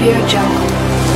Audio Jungle.